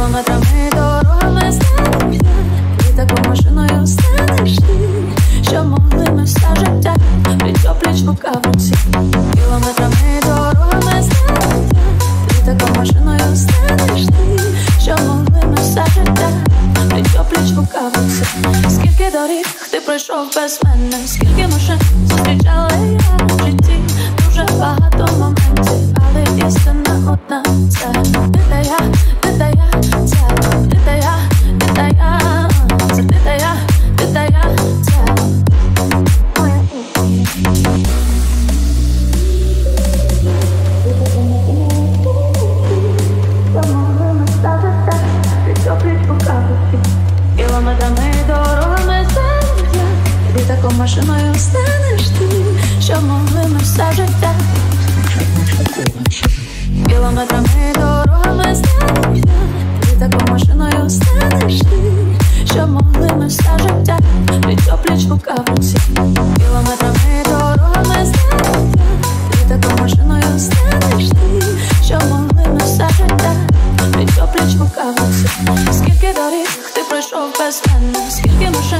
кілометрами дорогами стане І такою машиною станеш ти, що могли ми все життя, пліч опліч у кавуці. Кілометрами дорогами стане І такою машиною станеш ти, що могли ми все життя, пліч у кавуці. Скільки доріг ти пройшов без мене, скільки машин зустрічали я в житті. Полями, дорогами земля, і такою машиною станеш ти, що могли ми все життя. Кілометрами, дорогами станеш я, ти такою машиною станеш ти, що могли ми все життя, пліч опліч у кавуці. Słyszę bez nas, kilka muszę